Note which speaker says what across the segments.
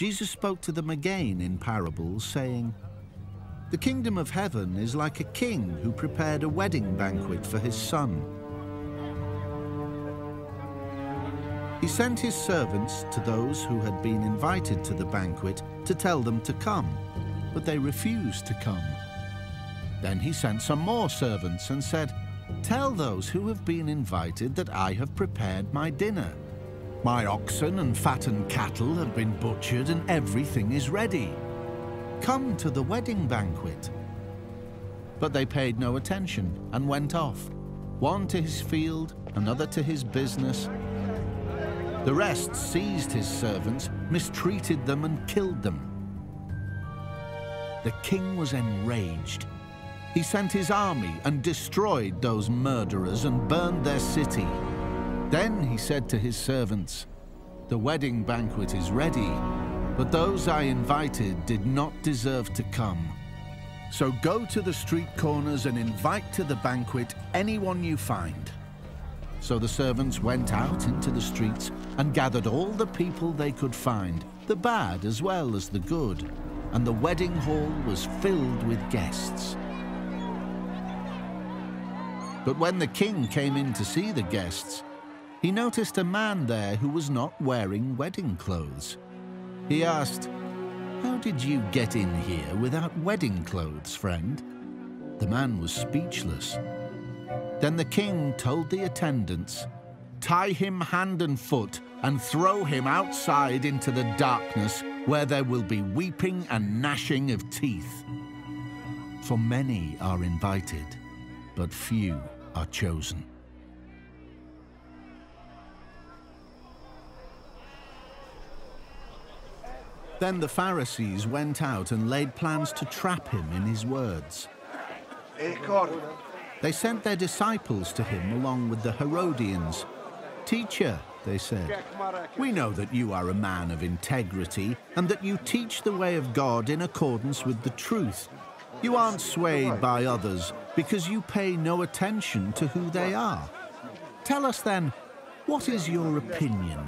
Speaker 1: Jesus spoke to them again in parables, saying, The kingdom of heaven is like a king who prepared a wedding banquet for his son. He sent his servants to those who had been invited to the banquet to tell them to come, but they refused to come. Then he sent some more servants and said, Tell those who have been invited that I have prepared my dinner. My oxen and fattened cattle have been butchered and everything is ready. Come to the wedding banquet. But they paid no attention and went off, one to his field, another to his business. The rest seized his servants, mistreated them and killed them. The king was enraged. He sent his army and destroyed those murderers and burned their city. Then he said to his servants, The wedding banquet is ready, but those I invited did not deserve to come. So go to the street corners and invite to the banquet anyone you find. So the servants went out into the streets and gathered all the people they could find, the bad as well as the good, and the wedding hall was filled with guests. But when the king came in to see the guests, he noticed a man there who was not wearing wedding clothes. He asked, How did you get in here without wedding clothes, friend? The man was speechless. Then the king told the attendants, Tie him hand and foot and throw him outside into the darkness where there will be weeping and gnashing of teeth. For many are invited, but few are chosen. Then the Pharisees went out and laid plans to trap him in his words. They sent their disciples to him along with the Herodians. Teacher, they said, we know that you are a man of integrity and that you teach the way of God in accordance with the truth. You aren't swayed by others because you pay no attention to who they are. Tell us then, what is your opinion?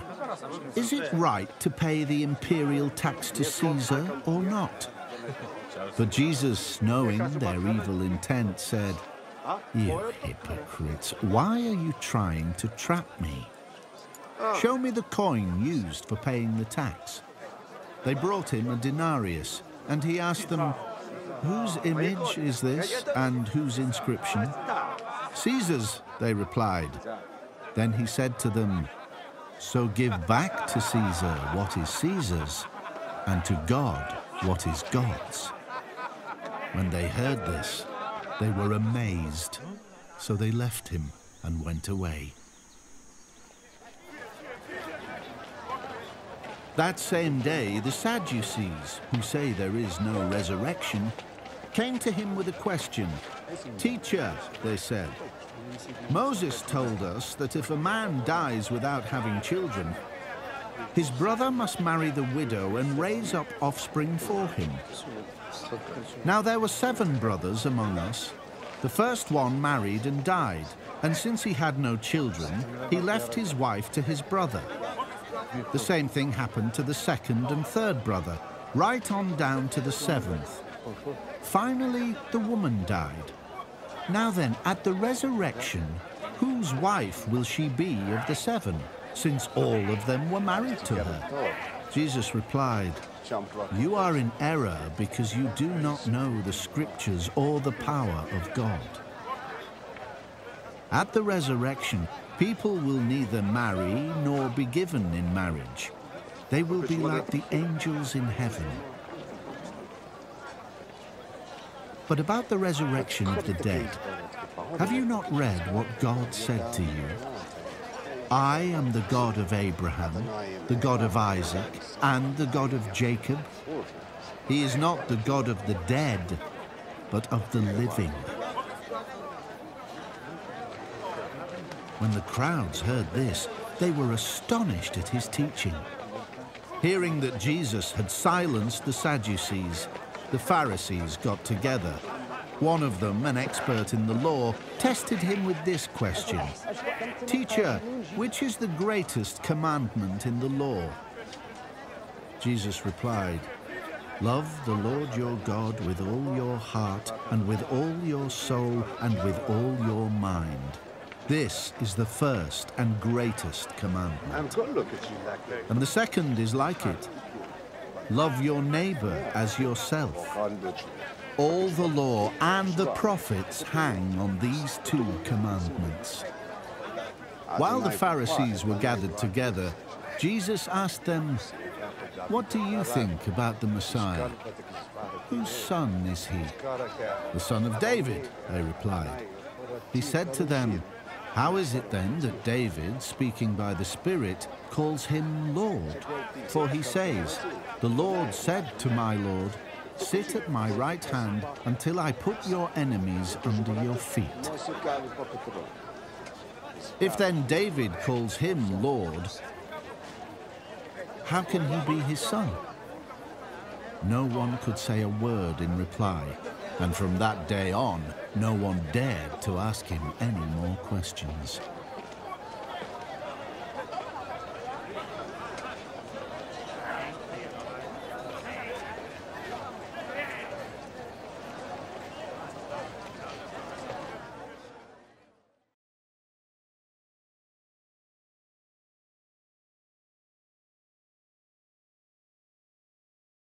Speaker 1: Is it right to pay the imperial tax to Caesar or not? But Jesus, knowing their evil intent, said, You hypocrites, why are you trying to trap me? Show me the coin used for paying the tax. They brought him a denarius, and he asked them, Whose image is this, and whose inscription? Caesar's, they replied. Then he said to them, So give back to Caesar what is Caesar's, and to God what is God's. When they heard this, they were amazed. So they left him and went away. That same day, the Sadducees, who say there is no resurrection, came to him with a question. Teacher, they said, Moses told us that if a man dies without having children, his brother must marry the widow and raise up offspring for him. Now there were seven brothers among us. The first one married and died, and since he had no children, he left his wife to his brother. The same thing happened to the second and third brother, right on down to the seventh. Finally, the woman died. Now then, at the resurrection, whose wife will she be of the seven, since all of them were married to her? Jesus replied, You are in error because you do not know the scriptures or the power of God. At the resurrection, people will neither marry nor be given in marriage. They will be like the angels in heaven. But about the resurrection of the dead, have you not read what God said to you? I am the God of Abraham, the God of Isaac, and the God of Jacob. He is not the God of the dead, but of the living. When the crowds heard this, they were astonished at his teaching. Hearing that Jesus had silenced the Sadducees, the Pharisees got together. One of them, an expert in the law, tested him with this question. Teacher, which is the greatest commandment in the law? Jesus replied, Love the Lord your God with all your heart, and with all your soul, and with all your mind. This is the first and greatest commandment. And the second is like it love your neighbor as yourself. All the law and the prophets hang on these two commandments. While the Pharisees were gathered together, Jesus asked them, What do you think about the Messiah? Whose son is he? The son of David, they replied. He said to them, How is it then that David, speaking by the Spirit, calls him Lord? For he says, The Lord said to my Lord, Sit at my right hand until I put your enemies under your feet. If then David calls him Lord, how can he be his son? No one could say a word in reply, and from that day on, no one dared to ask him any more questions.